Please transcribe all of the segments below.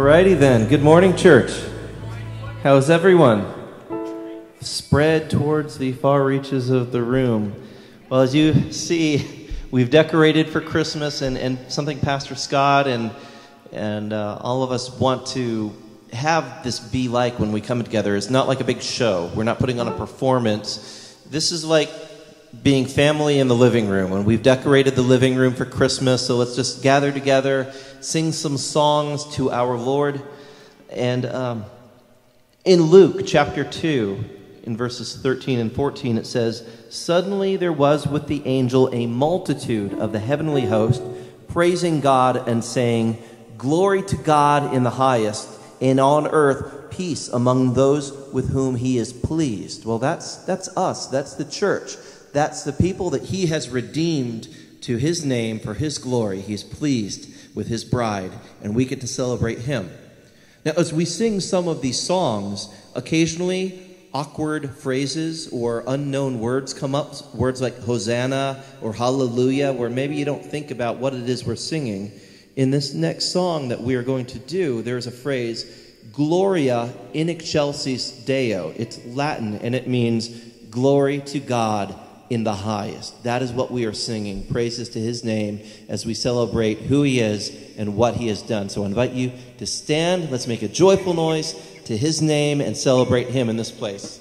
Alrighty then. Good morning, church. How's everyone? Spread towards the far reaches of the room. Well, as you see, we've decorated for Christmas, and, and something Pastor Scott and and uh, all of us want to have this be like when we come together. It's not like a big show. We're not putting on a performance. This is like being family in the living room, and we've decorated the living room for Christmas. So let's just gather together, sing some songs to our Lord, and. Um, in Luke chapter 2, in verses 13 and 14, it says, Suddenly there was with the angel a multitude of the heavenly host, praising God and saying, Glory to God in the highest, and on earth peace among those with whom he is pleased. Well, that's, that's us. That's the church. That's the people that he has redeemed to his name for his glory. He's pleased with his bride, and we get to celebrate him. Now, as we sing some of these songs, occasionally awkward phrases or unknown words come up, words like Hosanna or Hallelujah, where maybe you don't think about what it is we're singing. In this next song that we are going to do, there's a phrase, Gloria in excelsis Deo. It's Latin and it means glory to God in the highest. That is what we are singing. Praises to his name as we celebrate who he is and what he has done. So I invite you to stand. Let's make a joyful noise to his name and celebrate him in this place.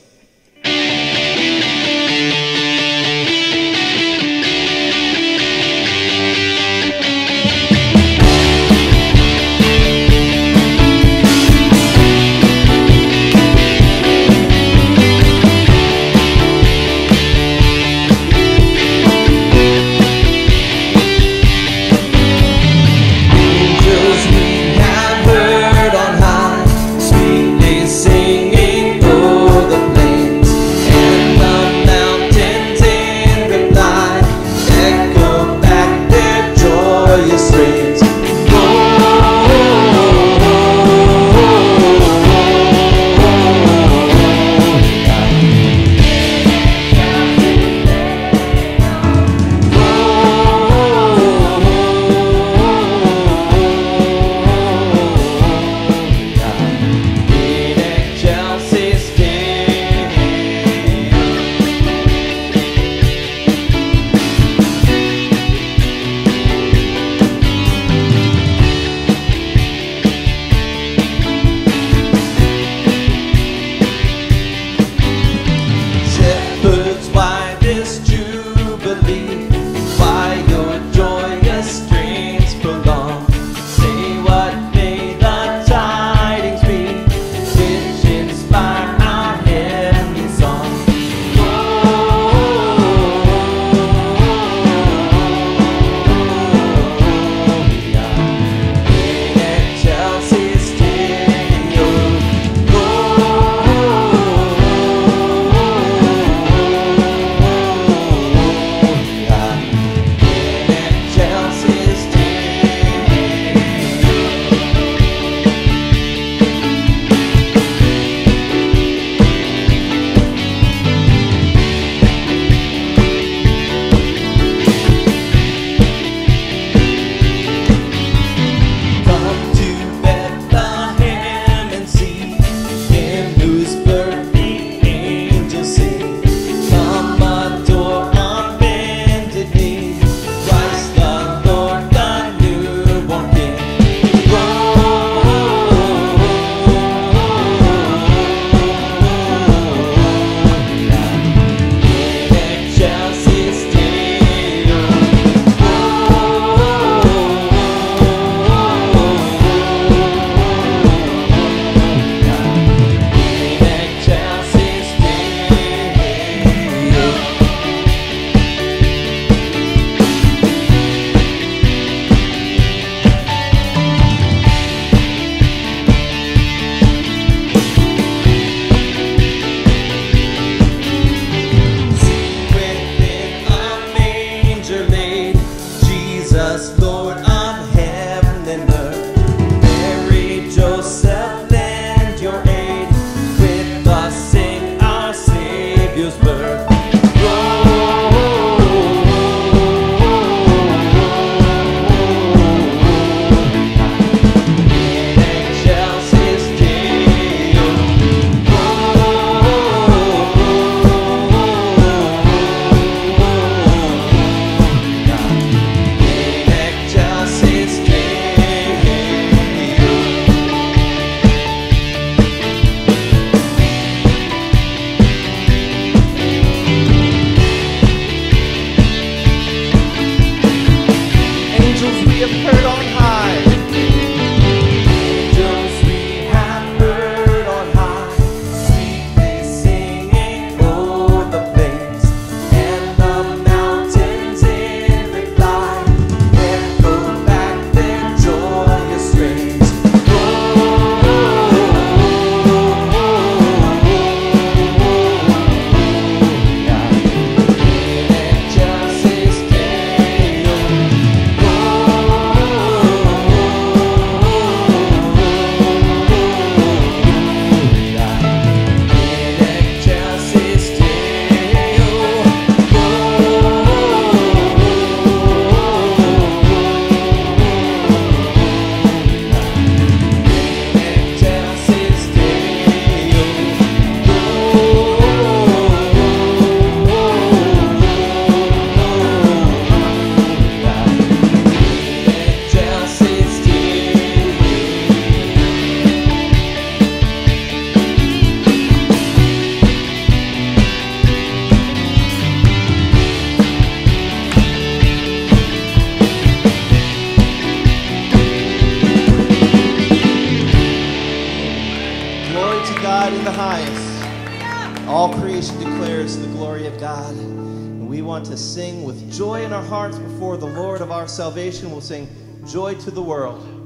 Sing with joy in our hearts before the Lord of our salvation. We'll sing Joy to the World.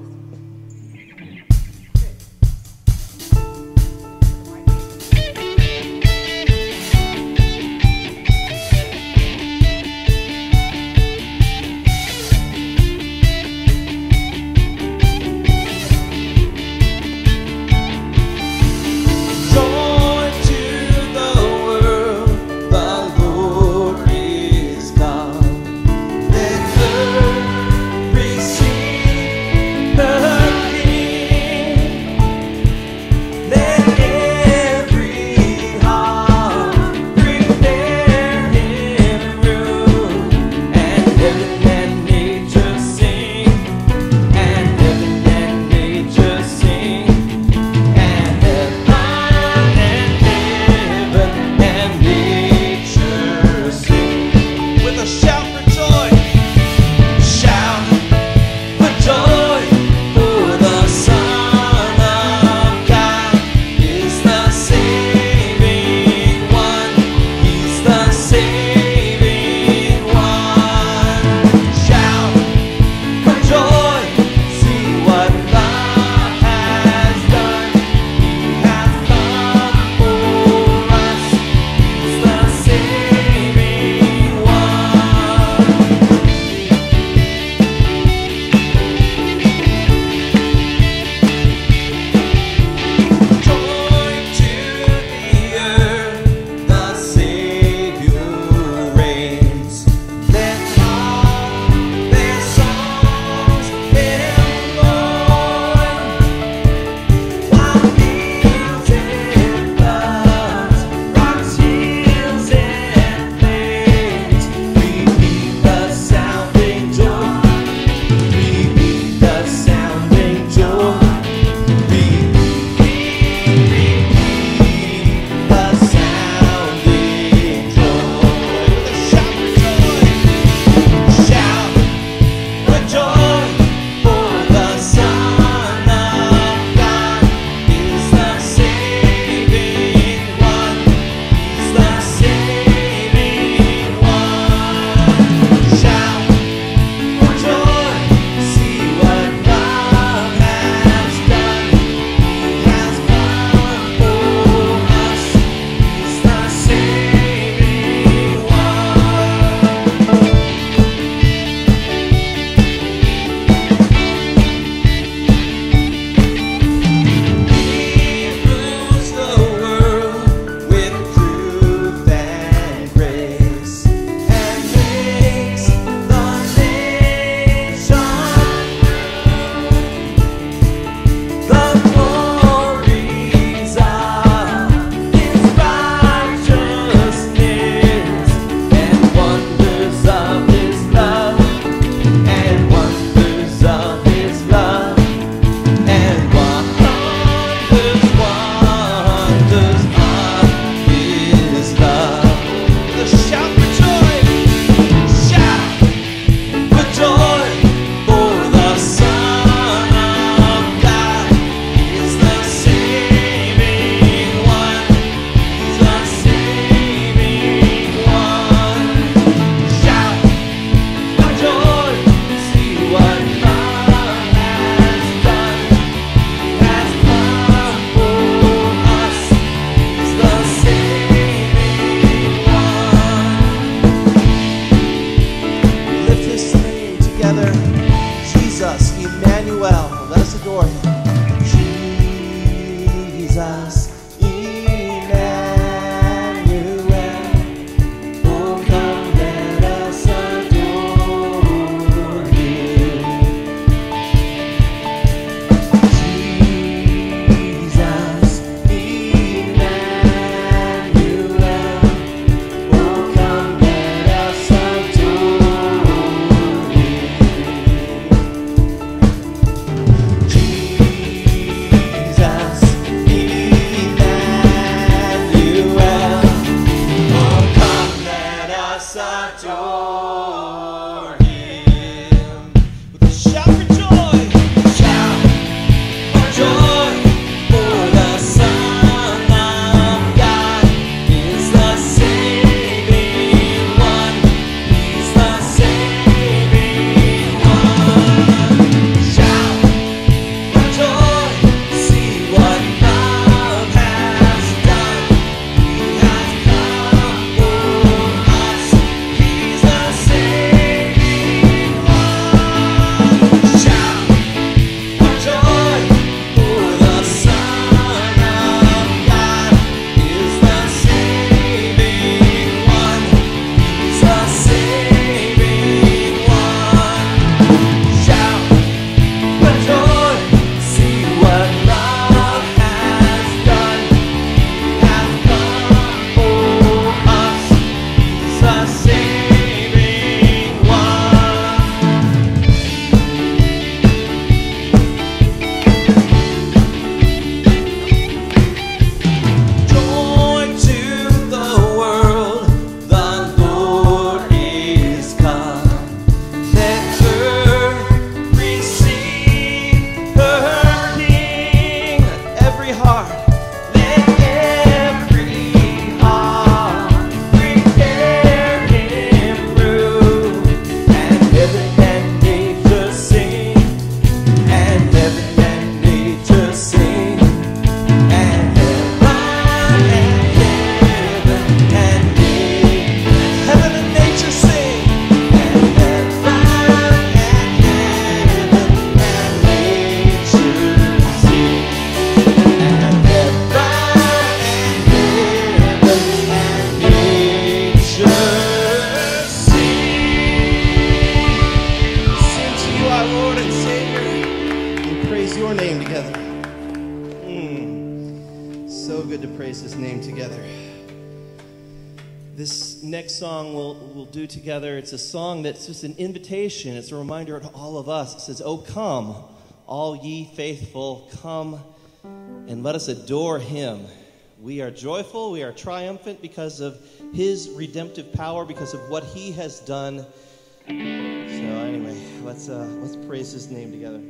Yeah. So good to praise his name together. This next song we'll, we'll do together, it's a song that's just an invitation. It's a reminder to all of us. It says, Oh, come, all ye faithful, come and let us adore him. We are joyful, we are triumphant because of his redemptive power, because of what he has done. So anyway, let's uh, let's praise his name together.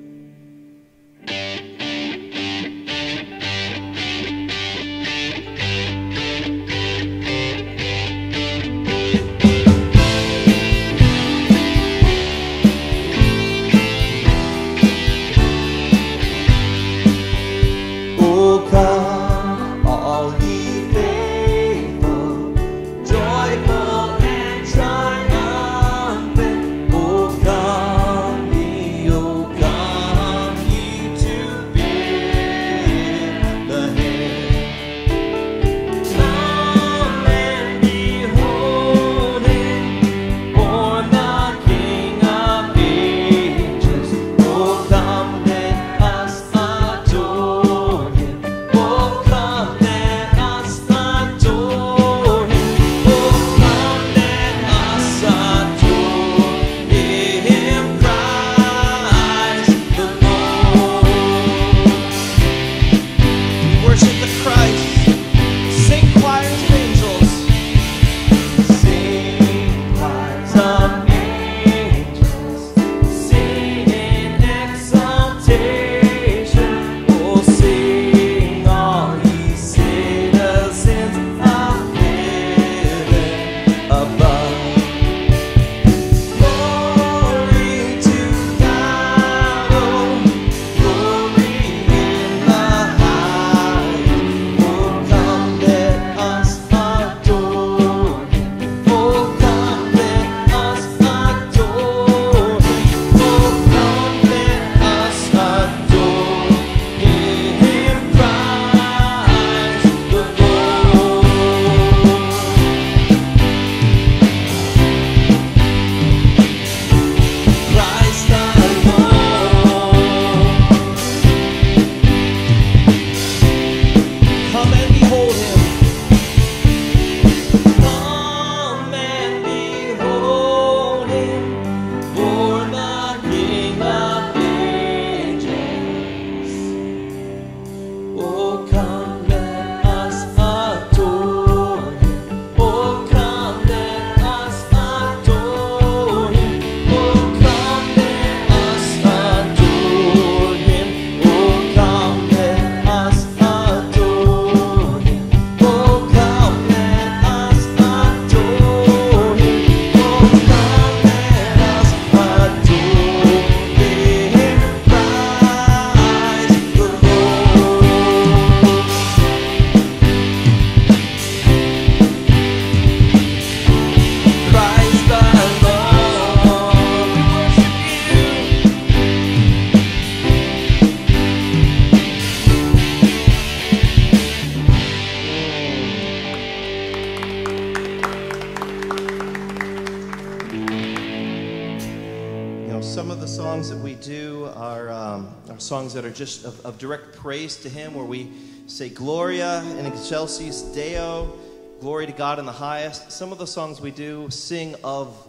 Just of, of direct praise to Him, where we say Gloria in excelsis Deo, glory to God in the highest. Some of the songs we do sing of,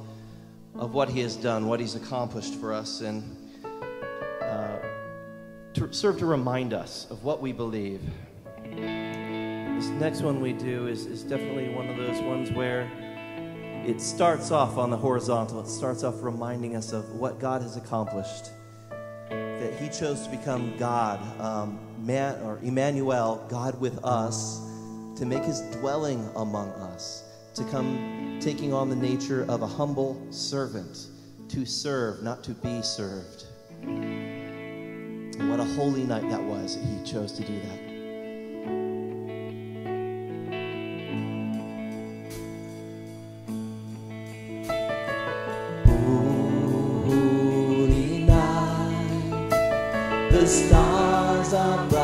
of what He has done, what He's accomplished for us, and uh, to serve to remind us of what we believe. This next one we do is, is definitely one of those ones where it starts off on the horizontal. It starts off reminding us of what God has accomplished. He chose to become God, um, man or Emmanuel, God with us, to make His dwelling among us, to come taking on the nature of a humble servant, to serve, not to be served. And what a holy night that was that He chose to do that. The stars are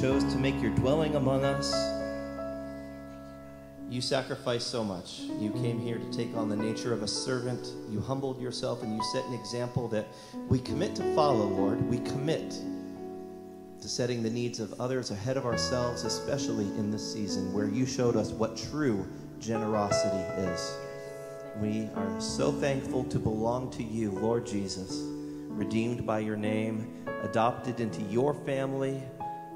chose to make your dwelling among us. You sacrificed so much. You came here to take on the nature of a servant. You humbled yourself and you set an example that we commit to follow, Lord. We commit to setting the needs of others ahead of ourselves, especially in this season where you showed us what true generosity is. We are so thankful to belong to you, Lord Jesus, redeemed by your name, adopted into your family,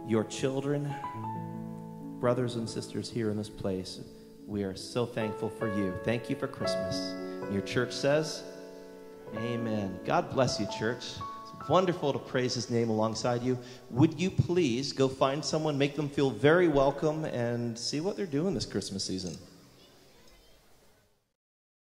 your children, brothers and sisters here in this place. We are so thankful for you. Thank you for Christmas. Your church says, Amen. God bless you, church. It's wonderful to praise his name alongside you. Would you please go find someone, make them feel very welcome, and see what they're doing this Christmas season?